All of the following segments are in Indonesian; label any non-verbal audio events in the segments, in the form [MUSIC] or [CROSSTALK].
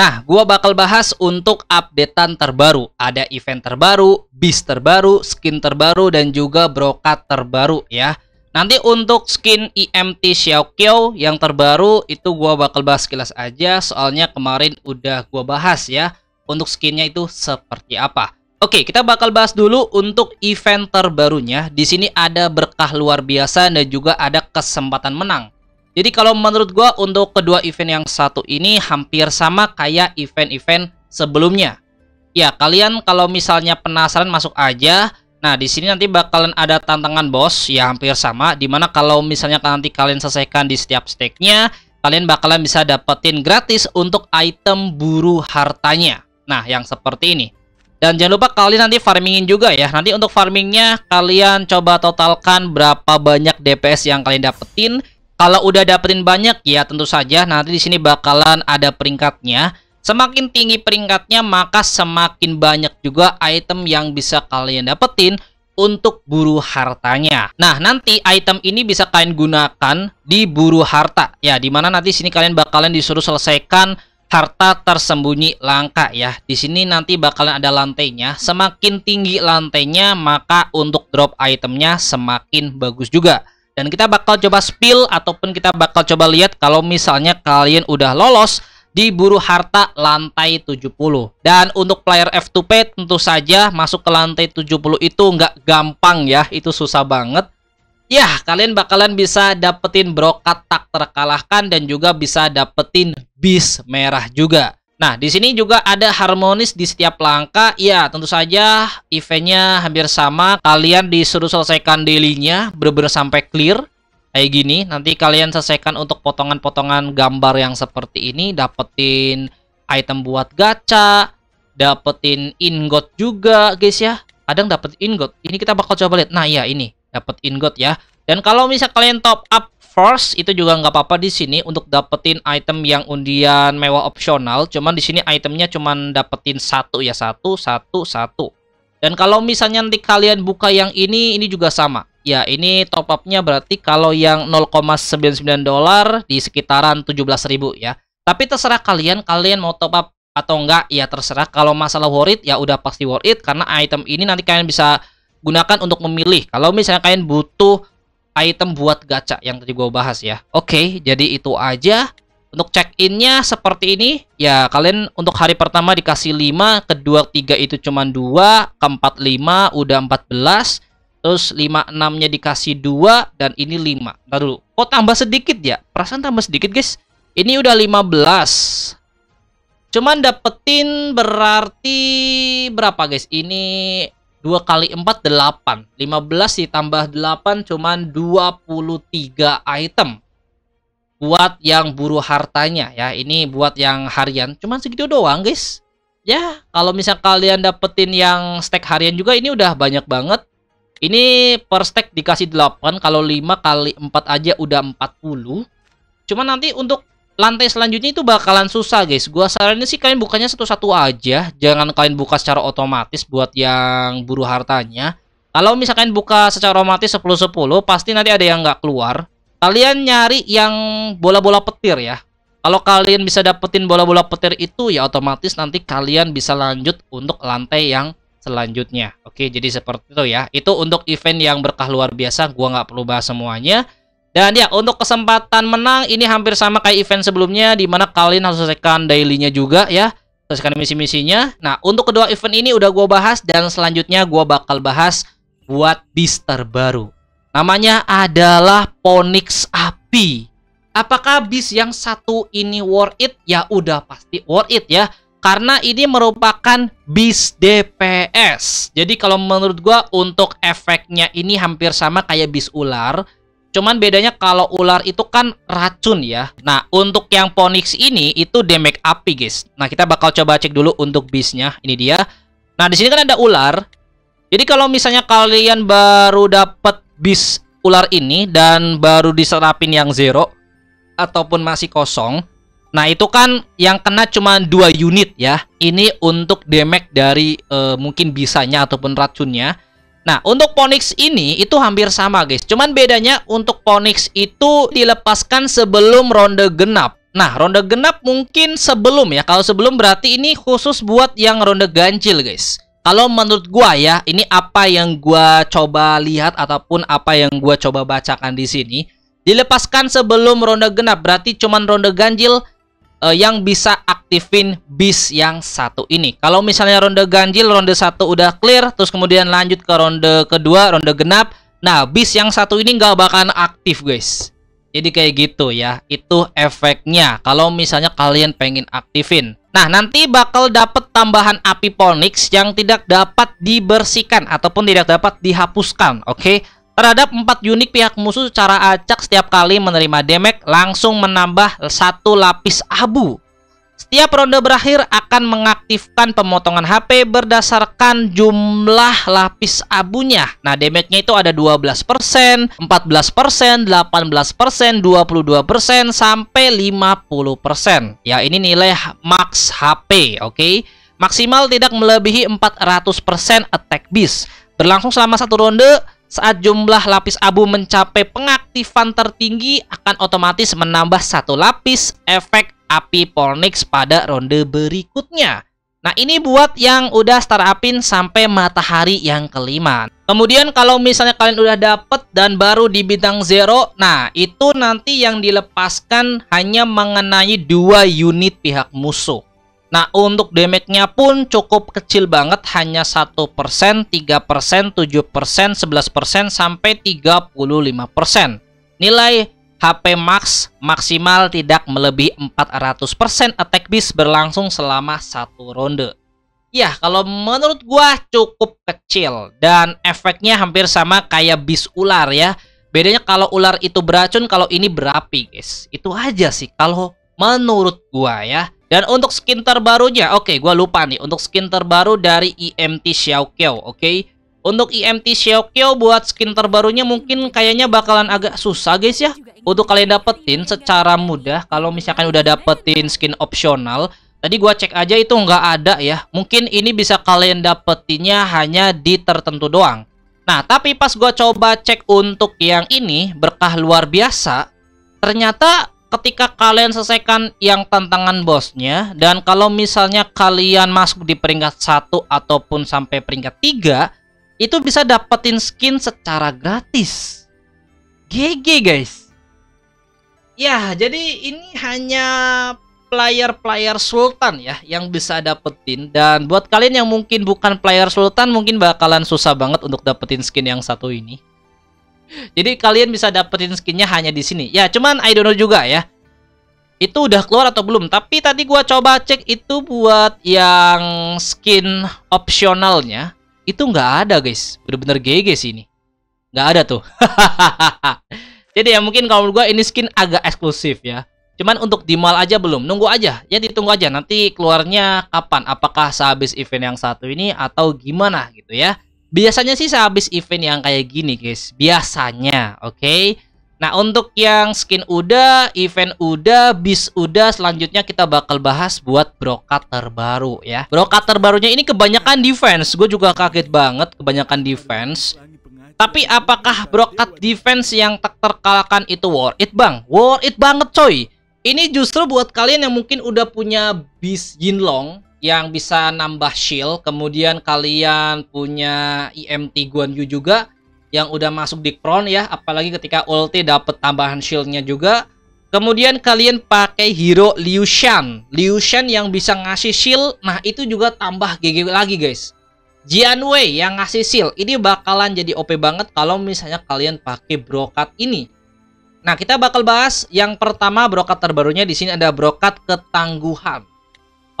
Nah, gua bakal bahas untuk updatean terbaru. Ada event terbaru, beast terbaru, skin terbaru, dan juga brokat terbaru ya. Nanti untuk skin EMT Xiaoqiao yang terbaru itu gua bakal bahas sekilas aja soalnya kemarin udah gua bahas ya untuk skinnya itu seperti apa. Oke, kita bakal bahas dulu untuk event terbarunya. Di sini ada berkah luar biasa dan juga ada kesempatan menang. Jadi kalau menurut gua untuk kedua event yang satu ini hampir sama kayak event-event sebelumnya. Ya, kalian kalau misalnya penasaran masuk aja. Nah, di sini nanti bakalan ada tantangan bos ya hampir sama di mana kalau misalnya nanti kalian selesaikan di setiap stake-nya, kalian bakalan bisa dapetin gratis untuk item buru hartanya. Nah, yang seperti ini. Dan jangan lupa kalian nanti farmingin juga ya. Nanti untuk farmingnya kalian coba totalkan berapa banyak DPS yang kalian dapetin kalau udah dapetin banyak ya tentu saja nanti di sini bakalan ada peringkatnya. Semakin tinggi peringkatnya maka semakin banyak juga item yang bisa kalian dapetin untuk buru hartanya. Nah, nanti item ini bisa kalian gunakan di buru harta. Ya, di mana nanti sini kalian bakalan disuruh selesaikan harta tersembunyi langka ya. Di sini nanti bakalan ada lantainya. Semakin tinggi lantainya, maka untuk drop itemnya semakin bagus juga. Dan kita bakal coba spill ataupun kita bakal coba lihat kalau misalnya kalian udah lolos di buru harta lantai 70. Dan untuk player F2P tentu saja masuk ke lantai 70 itu nggak gampang ya, itu susah banget. Ya, kalian bakalan bisa dapetin brokat tak terkalahkan dan juga bisa dapetin bis merah juga. Nah, di sini juga ada harmonis di setiap langkah. Ya, tentu saja eventnya hampir sama. Kalian disuruh selesaikan daily-nya benar-benar sampai clear. Kayak gini, nanti kalian selesaikan untuk potongan-potongan gambar yang seperti ini. Dapetin item buat gacha, dapetin ingot juga, guys ya. Kadang dapet ingot. Ini kita bakal coba lihat. Nah, ya ini, dapat ingot ya. Dan kalau misal kalian top up first itu juga nggak apa-apa di sini untuk dapetin item yang undian mewah opsional. Cuman di sini itemnya cuman dapetin satu ya satu satu satu. Dan kalau misalnya nanti kalian buka yang ini, ini juga sama. Ya, ini top upnya berarti kalau yang 0,99 dolar di sekitaran 17.000 ya. Tapi terserah kalian, kalian mau top up atau enggak, ya terserah. Kalau masalah worth it, ya udah pasti worth it. Karena item ini nanti kalian bisa gunakan untuk memilih. Kalau misalnya kalian butuh item buat gacha yang tadi gue bahas ya. Oke, jadi itu aja. Untuk check-innya seperti ini. Ya, kalian untuk hari pertama dikasih 5, kedua tiga itu cuma 2, keempat 5 udah 14. Terus 5 6-nya dikasih 2 dan ini 5. Ntar dulu. Kok tambah sedikit ya? Perasaan tambah sedikit, guys. Ini udah 15. Cuman dapetin berarti berapa, guys? Ini 2 kali 4 8 15 ditambah 8 cuman 23 item. Buat yang buru hartanya ya. Ini buat yang harian. Cuman segitu doang guys. Ya kalau misal kalian dapetin yang stack harian juga ini udah banyak banget. Ini per stack dikasih 8 kalau 5 kali 4 aja udah 40 cuman nanti untuk lantai selanjutnya itu bakalan susah guys. Gua saranin sih kalian bukanya satu-satu aja. Jangan kalian buka secara otomatis buat yang buru hartanya. Kalau misalkan buka secara otomatis 10-10 pasti nanti ada yang nggak keluar. Kalian nyari yang bola-bola petir ya. Kalau kalian bisa dapetin bola-bola petir itu ya otomatis nanti kalian bisa lanjut untuk lantai yang selanjutnya. Oke jadi seperti itu ya. Itu untuk event yang berkah luar biasa. Gua nggak perlu bahas semuanya dan ya untuk kesempatan menang ini hampir sama kayak event sebelumnya di mana kalian harus selesaikan daily-nya juga ya. Selesaikan misi-misinya. Nah, untuk kedua event ini udah gue bahas dan selanjutnya gue bakal bahas buat bis terbaru. Namanya adalah Ponix Api. Apakah bis yang satu ini worth it? Ya udah pasti worth it ya. Karena ini merupakan bis DPS. Jadi kalau menurut gue untuk efeknya ini hampir sama kayak bis ular Cuman bedanya kalau ular itu kan racun ya. Nah, untuk yang Ponix ini itu damage api, guys. Nah, kita bakal coba cek dulu untuk bisnya. Ini dia. Nah, di sini kan ada ular. Jadi kalau misalnya kalian baru dapat bis ular ini dan baru diserapin yang zero ataupun masih kosong, nah itu kan yang kena cuma dua unit ya. Ini untuk damage dari uh, mungkin bisanya ataupun racunnya. Nah, untuk Ponix ini itu hampir sama, guys. Cuman bedanya untuk Ponix itu dilepaskan sebelum ronde genap. Nah, ronde genap mungkin sebelum ya. Kalau sebelum berarti ini khusus buat yang ronde ganjil, guys. Kalau menurut gua ya, ini apa yang gua coba lihat ataupun apa yang gua coba bacakan di sini. Dilepaskan sebelum ronde genap berarti cuman ronde ganjil uh, yang bisa aktifin bis yang satu ini. Kalau misalnya ronde ganjil, ronde satu udah clear, terus kemudian lanjut ke ronde kedua, ronde genap, Nah, bis yang satu ini nggak bakalan aktif, guys. Jadi kayak gitu ya. Itu efeknya kalau misalnya kalian pengen aktifin. Nah, nanti bakal dapat tambahan api Ponix yang tidak dapat dibersihkan ataupun tidak dapat dihapuskan, oke? Okay? Terhadap 4 unit pihak musuh secara acak setiap kali menerima damage langsung menambah satu lapis abu. Setiap ronde berakhir akan mengaktifkan pemotongan HP berdasarkan jumlah lapis abunya. Nah, damage-nya itu ada 12%, 14%, 18%, 22%, sampai 50%. Ya, ini nilai max HP, oke? Okay? Maksimal tidak melebihi 400% attack beast. Berlangsung selama satu ronde, saat jumlah lapis abu mencapai pengaktifan tertinggi akan otomatis menambah satu lapis efek api Polnix pada ronde berikutnya. Nah ini buat yang udah start upin sampai matahari yang kelima. Kemudian kalau misalnya kalian udah dapet dan baru di bintang zero, nah itu nanti yang dilepaskan hanya mengenai dua unit pihak musuh. Nah untuk damage-nya pun cukup kecil banget, hanya satu persen, tiga persen, tujuh persen, sebelas persen sampai 35%. Nilai HP Max maksimal tidak melebihi 400% attack beast berlangsung selama satu ronde. Ya, kalau menurut gua cukup kecil dan efeknya hampir sama kayak bis ular ya. Bedanya kalau ular itu beracun, kalau ini berapi, guys. Itu aja sih kalau menurut gua ya. Dan untuk skin terbarunya, oke, okay, gua lupa nih. Untuk skin terbaru dari EMT Xiaoqiao, oke. Okay? Untuk EMT Xiaoqiao buat skin terbarunya mungkin kayaknya bakalan agak susah guys ya untuk kalian dapetin secara mudah kalau misalkan udah dapetin skin opsional. Tadi gua cek aja itu nggak ada ya. Mungkin ini bisa kalian dapetinnya hanya di tertentu doang. Nah, tapi pas gua coba cek untuk yang ini berkah luar biasa, ternyata ketika kalian selesaikan yang tantangan bosnya dan kalau misalnya kalian masuk di peringkat satu ataupun sampai peringkat 3 itu bisa dapetin skin secara gratis. GG guys. Ya, jadi ini hanya player-player Sultan ya yang bisa dapetin dan buat kalian yang mungkin bukan player Sultan mungkin bakalan susah banget untuk dapetin skin yang satu ini. Jadi kalian bisa dapetin skinnya hanya di sini. Ya, cuman I don't know juga ya. Itu udah keluar atau belum? Tapi tadi gua coba cek itu buat yang skin opsionalnya itu nggak ada guys. Bener-bener GG sih ini. Nggak ada tuh. [LAUGHS] Jadi ya mungkin kalau gue ini skin agak eksklusif ya. Cuman untuk di mall aja belum. Nunggu aja. Ya ditunggu aja. Nanti keluarnya kapan? Apakah sehabis event yang satu ini atau gimana gitu ya biasanya sih sehabis event yang kayak gini guys biasanya oke okay? Nah, untuk yang skin udah, event udah, bis udah, selanjutnya kita bakal bahas buat brokat terbaru ya. Brokat terbarunya ini kebanyakan defense. Gue juga kaget banget kebanyakan defense. Tapi apakah brokat defense yang tak terkalahkan itu worth it, Bang? Worth it banget, coy. Ini justru buat kalian yang mungkin udah punya bis Yinlong yang bisa nambah shield, kemudian kalian punya EMT Guan Yu juga yang udah masuk di crown ya. Apalagi ketika ulti dapat tambahan shieldnya juga. Kemudian kalian pakai hero Liu Shan. Liu Shan yang bisa ngasih shield. Nah itu juga tambah GG lagi guys. Jian Wei yang ngasih shield. Ini bakalan jadi OP banget kalau misalnya kalian pakai brokat ini. Nah, kita bakal bahas yang pertama brokat terbarunya. Di sini ada brokat ketangguhan.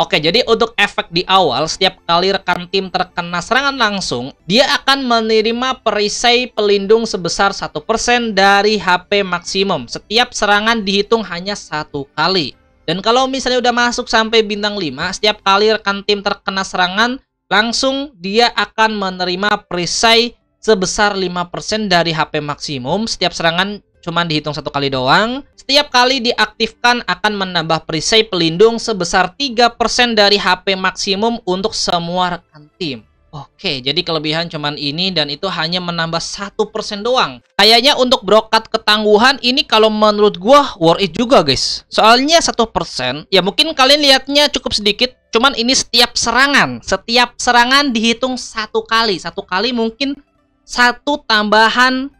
Oke, jadi untuk efek di awal, setiap kali rekan tim terkena serangan langsung, dia akan menerima perisai pelindung sebesar 1% dari HP maksimum. Setiap serangan dihitung hanya satu kali. Dan kalau misalnya udah masuk sampai bintang 5, setiap kali rekan tim terkena serangan, langsung dia akan menerima perisai sebesar 5% dari HP maksimum. Setiap serangan cuma dihitung satu kali doang. Setiap kali diaktifkan akan menambah perisai pelindung sebesar 3% dari HP maksimum untuk semua rekan tim. Oke, jadi kelebihan cuman ini dan itu hanya menambah satu persen doang. Kayaknya untuk brokat ketangguhan ini kalau menurut gua worth it juga guys. Soalnya satu persen, ya mungkin kalian lihatnya cukup sedikit, cuman ini setiap serangan, setiap serangan dihitung satu kali, satu kali mungkin satu tambahan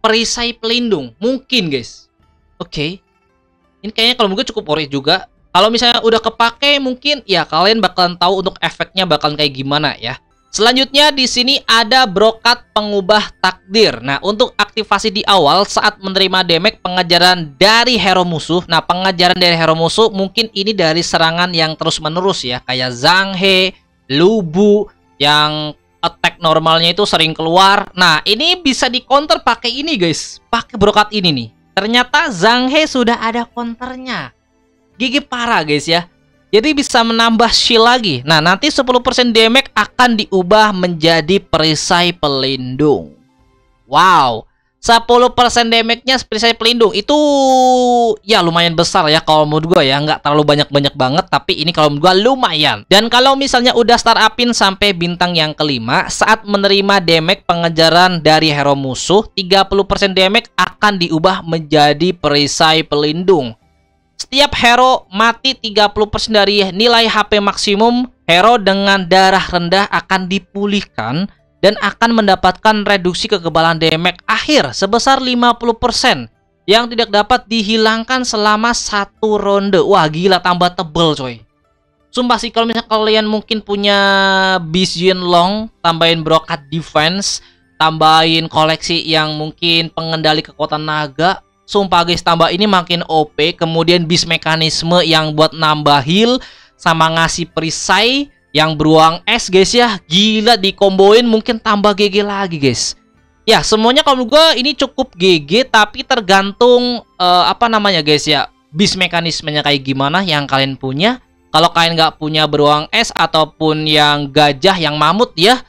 perisai pelindung, mungkin guys. Oke, ini kayaknya kalau mungkin cukup worth juga. Kalau misalnya udah kepake mungkin ya kalian bakalan tahu untuk efeknya bakalan kayak gimana ya. Selanjutnya di sini ada brokat pengubah takdir. Nah, untuk aktivasi di awal saat menerima damage pengajaran dari hero musuh. Nah, pengajaran dari hero musuh mungkin ini dari serangan yang terus-menerus ya, kayak Zhanghe, Lubu yang attack normalnya itu sering keluar. Nah, ini bisa di counter pakai ini, guys. Pakai brokat ini nih. Ternyata Zhanghe sudah ada counternya. Gigi parah, guys ya. Jadi bisa menambah shield lagi. Nah, nanti 10% damage akan diubah menjadi perisai pelindung. Wow. 10% damage-nya perisai pelindung. Itu ya lumayan besar ya kalau menurut gue ya. Nggak terlalu banyak-banyak banget tapi ini kalau menurut gue lumayan. Dan kalau misalnya udah start upin sampai bintang yang kelima saat menerima damage pengejaran dari hero musuh 30% damage akan diubah menjadi perisai pelindung. Setiap hero mati 30% dari nilai HP maksimum, hero dengan darah rendah akan dipulihkan dan akan mendapatkan reduksi kekebalan damage akhir sebesar 50% yang tidak dapat dihilangkan selama satu ronde. Wah gila tambah tebel coy. Sumpah sih kalau misalnya kalian mungkin punya Beast Long, tambahin brokat defense, tambahin koleksi yang mungkin pengendali kekuatan naga, Sumpah guys, tambah ini makin OP. Kemudian bis mekanisme yang buat nambah heal sama ngasih perisai yang beruang es guys ya. Gila dikomboin mungkin tambah GG lagi guys. Ya, semuanya kalau gue ini cukup GG tapi tergantung uh, apa namanya guys ya. Bis mekanismenya kayak gimana yang kalian punya. Kalau kalian nggak punya beruang es ataupun yang gajah yang mamut ya,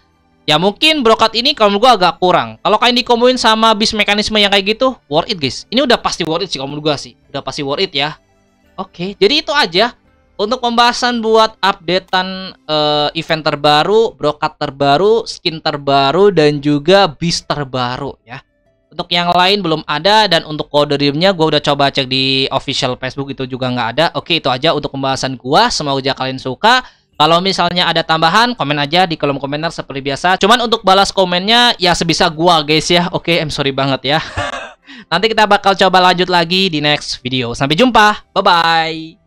Ya mungkin brokat ini kalau menurut gue agak kurang. Kalau kalian dikomboin sama bis mekanisme yang kayak gitu, worth it guys. Ini udah pasti worth it sih kalau gue sih. Udah pasti worth it ya. Oke, jadi itu aja untuk pembahasan buat updatean uh, event terbaru, brokat terbaru, skin terbaru dan juga bis terbaru ya. Untuk yang lain belum ada dan untuk kode redeemnya gue udah coba cek di official Facebook itu juga nggak ada. Oke itu aja untuk pembahasan gue. Semoga kalian suka. Kalau misalnya ada tambahan, komen aja di kolom komentar seperti biasa. Cuman untuk balas komennya ya sebisa gua guys ya. Oke, I'm sorry banget ya. [LAUGHS] Nanti kita bakal coba lanjut lagi di next video. Sampai jumpa. Bye-bye.